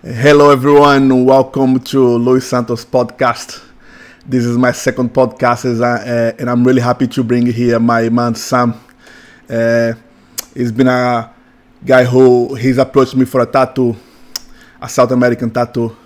Hello, everyone. Welcome to Louis Santos podcast. This is my second podcast, uh, and I'm really happy to bring here my man Sam. Uh, he's been a guy who he's approached me for a tattoo, a South American tattoo,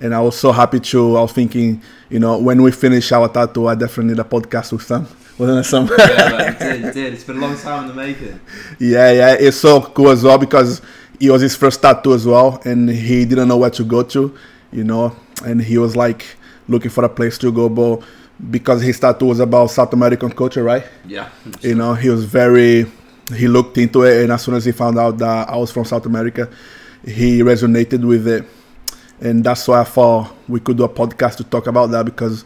and I was so happy to. I was thinking, you know, when we finish our tattoo, I definitely need a podcast with Sam. Wasn't it Sam? yeah, man, it did, it did. It's been a long time in the making. Yeah, yeah, it's so cool as well because it was his first tattoo as well, and he didn't know where to go to, you know, and he was like looking for a place to go, but because his tattoo was about South American culture, right? Yeah. You know, he was very, he looked into it, and as soon as he found out that I was from South America, he resonated with it, and that's why I thought we could do a podcast to talk about that because,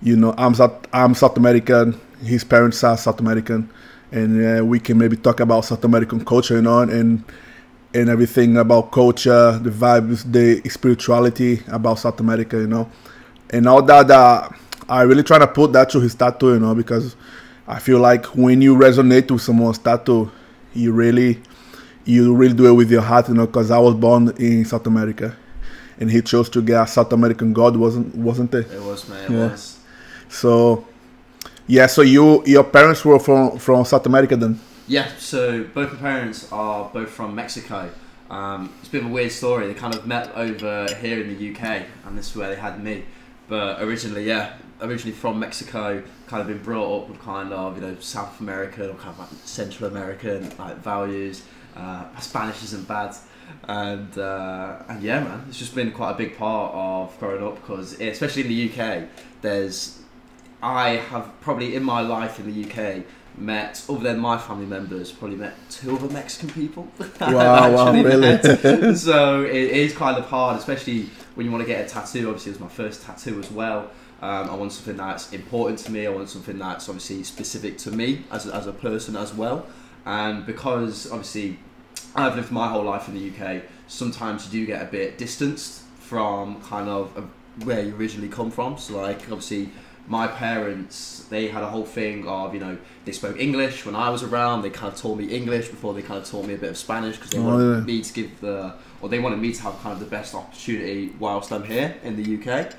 you know, I'm South, I'm South American, his parents are South American, and uh, we can maybe talk about South American culture, you know, and and everything about culture, the vibes, the spirituality about South America, you know, and all that. That I really trying to put that to his tattoo, you know, because I feel like when you resonate with someone's tattoo, you really, you really do it with your heart, you know. Because I was born in South America, and he chose to get a South American God, wasn't wasn't it? It was, man. It Yeah. was. So, yeah. So you, your parents were from from South America then? Yeah, so both my parents are both from Mexico. Um, it's a bit of a weird story. They kind of met over here in the UK, and this is where they had me. But originally, yeah, originally from Mexico, kind of been brought up with kind of you know South American or kind of like Central American like values. Uh, Spanish isn't bad, and uh, and yeah, man, it's just been quite a big part of growing up because especially in the UK, there's I have probably in my life in the UK met, other than my family members, probably met two other Mexican people. Wow, wow, really? so it is kind of hard, especially when you want to get a tattoo. Obviously, it was my first tattoo as well. Um, I want something that's important to me. I want something that's obviously specific to me as a, as a person as well. And because obviously I've lived my whole life in the UK, sometimes you do get a bit distanced from kind of uh, where you originally come from. So like obviously my parents they had a whole thing of you know they spoke English when I was around. They kind of taught me English before they kind of taught me a bit of Spanish because they Oh, wanted yeah. me to give the or they wanted me to have kind of the best opportunity whilst I'm here in the UK.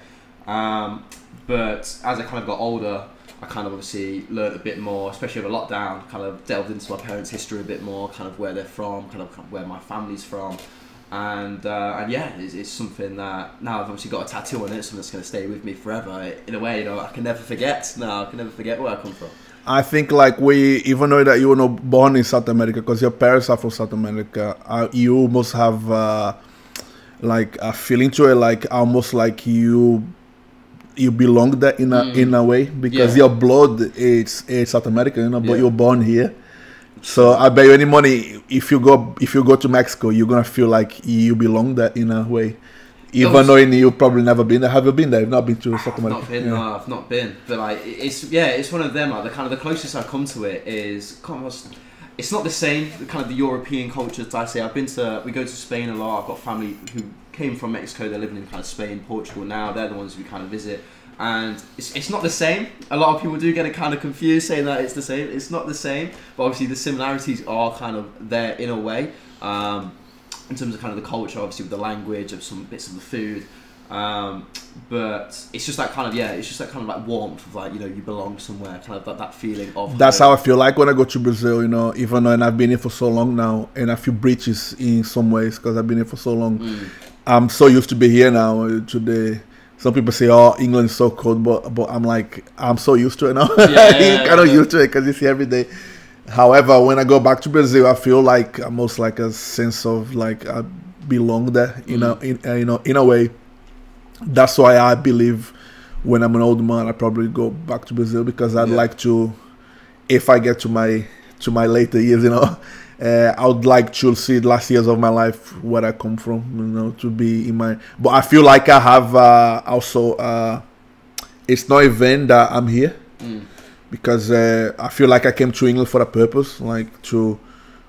Um, but as I kind of got older, I kind of obviously learned a bit more, especially over lockdown. Kind of delved into my parents' history a bit more, kind of where they're from, kind of where my family's from, and uh, and yeah, it's, it's something that now I've obviously got a tattoo on it, something that's going to stay with me forever. In a way, you know, I can never forget. No, I can never forget where I come from. I think like we, even though that you were not born in South America, because your parents are from South America, uh, you must have uh, like a feeling to it, like almost like you you belong there in a Mm. in a way because Yeah. your blood is is South American, you know, but Yeah. you're born here. So I bet you any money if you go if you go to Mexico, you're gonna feel like you belong there in a way. Even Those- though you've probably never been there. Have you been there? You've not been to South I've America. not been. Yeah. No, I've not been. But like, it's yeah, it's one of them. Like, the kind of the closest I've come to it is. It's not the same. The kind of the European culture. As I say, I've been to. We go to Spain a lot. I've got family who came from Mexico. They're living in kind of Spain, Portugal now. They're the ones we kind of visit. And it's, it's not the same. A lot of people do get it kind of confused saying that it's the same. It's not the same. But obviously the similarities are kind of there in a way. Um, in terms of kind of the culture, obviously with the language of some bits of the food. Um, but it's just that kind of yeah, it's just that kind of like warmth of like you know you belong somewhere, kind of that, that feeling of. That's home. how I feel like when I go to Brazil, you know, even though and I've been here for so long now, and I feel British in some ways because I've been here for so long. Mm. I'm so used to be here now. uh, Today, some people say, "Oh, England is so cold," but but I'm like, I'm so used to it now. Yeah, kind of yeah. used to it because it's here every day. However, when I go back to Brazil, I feel like almost like a sense of like I belong there. You know, in uh, you know, in a way. That's why I believe when I'm an old man, I probably go back to Brazil because I'd Yeah. like to, if I get to my to my later years, you know, uh, I would like to see the last years of my life where I come from, you know, to be in my. But I feel like I have uh, also. Uh, it's not even that I'm here Mm. because uh, I feel like I came to England for a purpose, like to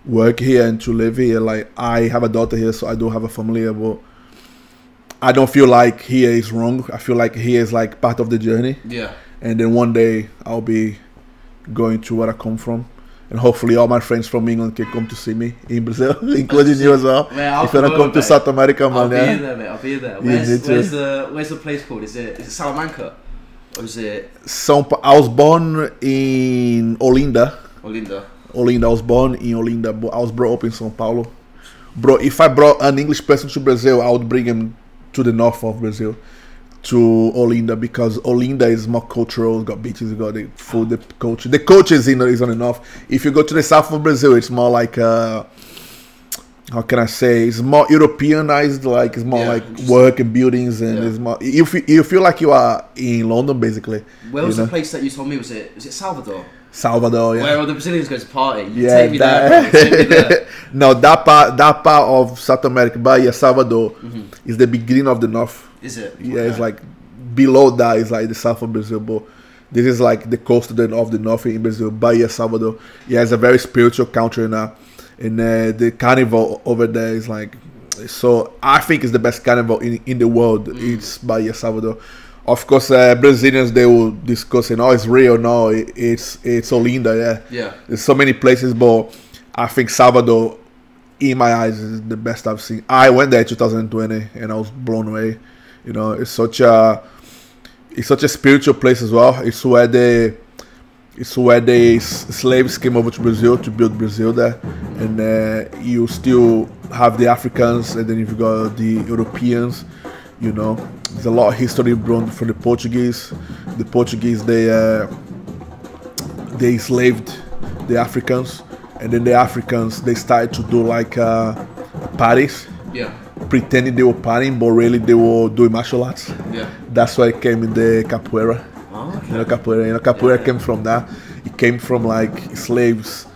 work here and to live here. Like I have a daughter here, so I do have a family here, but I don't feel like here is wrong. I feel like here is like part of the journey, Yeah. and then one day I'll be going to where I come from, and hopefully all my friends from England can come to see me in Brazil, including you as well. Man, I'll if you follow, come to. South America, I'll man, be yeah. in there, mate. I'll be there. Where's, where's the Where's the place called? Is it Is it Salamanca or is it São Pa- I was born in Olinda. Olinda? Olinda. I was born in Olinda, but I was brought up in São Paulo. Bro, if I brought an English person to Brazil, I would bring him to the north of Brazil, to Olinda, because Olinda is more cultural. It's got beaches, it's got the food, the culture. The culture is in is on enough. If you go to the south of Brazil, it's more like uh, how can I say? It's more Europeanized. Like it's more Yeah, like work and buildings, and Yeah. it's more. You feel, you feel like you are in London, basically. Where you was know? the place that you told me? Was it Was it Salvador? Salvador, yeah. Where all the Brazilians go to party? You Yeah, take me there. bro. Take me there. that, no, that part, that part of South America, Bahia, Salvador, is the beginning of the north. Is it? Yeah, it's like below that is like the south of Brazil, but this is like the coast of the, of the north in Brazil, Bahia, Salvador. Yeah, it's a very spiritual country now, and uh, the carnival over there is like so. I think it's the best carnival in in the world. It's Bahia, Salvador. Of course, uh, Brazilians they will discuss, it. oh, it's real. No, it, it's it's Olinda. Yeah, Yeah. there's so many places, but I think Salvador, in my eyes, is the best I've seen. I went there in 2020 and I was blown away. You know, it's such a it's such a spiritual place as well. It's where the it's where the slaves came over to Brazil to build Brazil there, and uh, you still have the Africans, and then you've got the Europeans. You know, there's a lot of history brought from the Portuguese. The Portuguese they uh, they enslaved the Africans, and then the Africans they started to do like uh, parties, Yeah. pretending they were partying, but really they were doing martial arts. Yeah. That's why it came in the capoeira. Oh, okay. You know, capoeira. You know, capoeira Yeah. came from that. It came from like slaves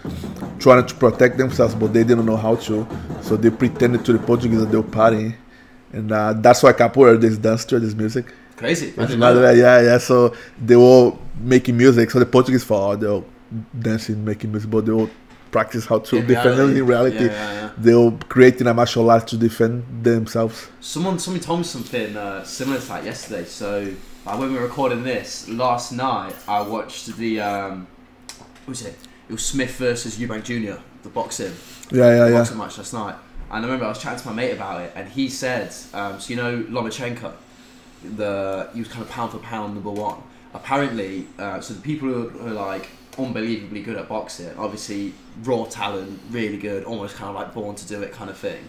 trying to protect themselves, but they didn't know how to. So they pretended to the Portuguese that they were partying, and uh, that's why capoeira this dance to this music. Crazy. I It's didn't know not that. that, yeah, yeah. So they were making music. So the Portuguese oh, they were dancing, making music, but they will practice how to In defend reality. in reality. Yeah, yeah, yeah. They were creating a martial art to defend themselves. Someone, someone told me something uh, similar to that yesterday. So, uh, when we were recording this last night, I watched the um, what was it? It was Smith versus Eubank Jr. The boxing, Yeah, yeah, the yeah. boxing match last night. And I remember I was chatting to my mate about it, and he said, um, so you know Lomachenko, the he was kind of pound for pound number one. Apparently, uh, so the people who are, are like unbelievably good at boxing, obviously raw talent, really good, almost kind of like born to do it kind of thing.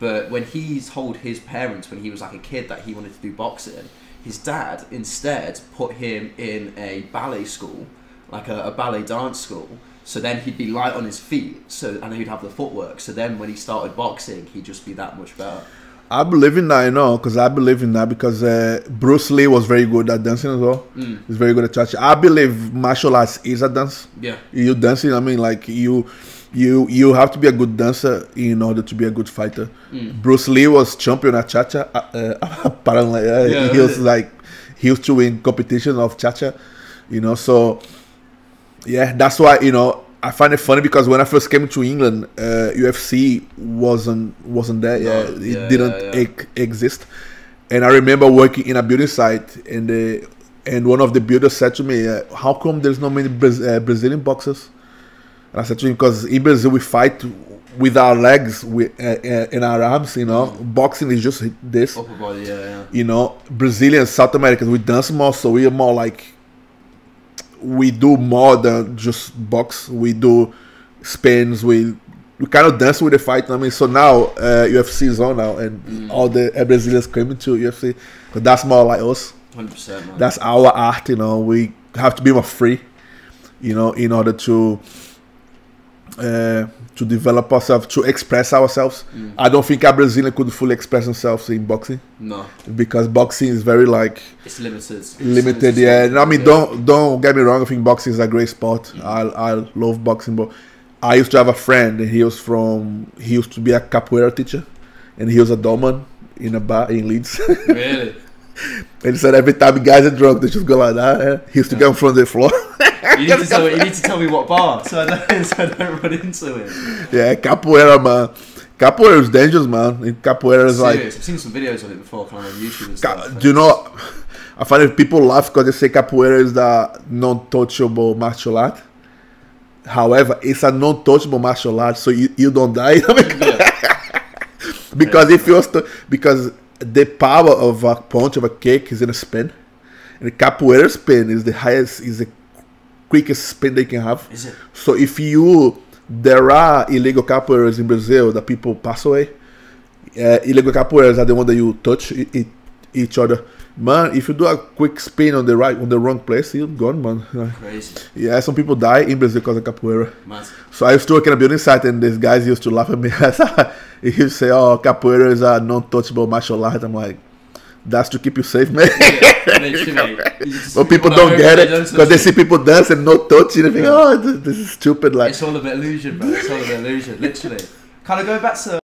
But when he told his parents when he was like a kid that he wanted to do boxing, his dad instead put him in a ballet school, like a, a ballet dance school. So then he'd be light on his feet, so and he'd have the footwork. So then when he started boxing, he'd just be that much better. I believe in that, you know, because I believe in that because uh, Bruce Lee was very good at dancing as well. Mm. He's very good at touch. I believe martial arts is a dance. Yeah, You dancing, I mean, like you, you, you have to be a good dancer in order to be a good fighter. Mm. Bruce Lee was champion at cha-cha. Uh, uh, apparently, uh, Yeah, he was really? like he used to win competition of cha-cha. You know, so yeah, that's why you know I find it funny because when I first came to England, uh, UFC wasn't wasn't there. No, yeah, it yeah, didn't yeah, ec- exist. And I remember working in a building site, and the and one of the builders said to me, uh, "How come there's no many Braz- uh, Brazilian boxers?" And I said to him, "Because in Brazil we fight with our legs with, uh, uh, and our arms. You know, boxing is just this. body. Yeah, yeah. You know, Brazilians, South Americans, we dance more, so we are more like we do more than just box. We do spins. We we kind of dance with the fight. I mean, so now uh, UFC is on now, and all the uh, Brazilians coming to UFC. But that's more like us. Hundred percent, man. That's our art. You know, we have to be more free. You know, in order to uh, to develop ourselves, to express ourselves. I don't think a Brazilian could fully express themselves in boxing no, because boxing is very like it's limited. It's limited. Yeah, and I mean, Yeah. don't don't get me wrong. I think boxing is a great sport. I I love boxing, but I used to have a friend, and he was from he used to be a capoeira teacher, and he was a doorman in a bar in Leeds. Really? and he said every time guys are drunk, they just go like that. eh? He used to get in front of the floor. You need to tell me. You need to tell me what bar, so I don't, so I don't run into it. yeah, capoeira, man. Capoeira is dangerous, man. Capoeira is like I've seen some videos on it before, kind of on YouTube and Ca- stuff. do you know? I find that people laugh because they say capoeira is the non-touchable martial art. However, it's a non-touchable martial art, so you, you don't die. because if you was to, because the power of a punch of a kick is in a spin, and the capoeira spin is the highest, is the quickest spin they can have. Is it? So if you, there are illegal capoeiras in Brazil that people pass away. Uh, illegal capoeiras are the one that you touch e- each other. Man, if you do a quick spin on the right, on the wrong place, you're gone, man. Crazy. Yeah, some people die in Brazil because of capoeira. Mad. So I used to work in a building site, and these guys used to laugh at me. he used to say, "Oh, capoeira is a non-touchable martial art." I'm like, "That's to keep you safe, man." Yeah, literally. But people don't get it because they see people dance and not touching. And they think, Yeah. "Oh, this, this is stupid." Like, It's all an illusion, bro. It's all an illusion, literally. Kind of going back to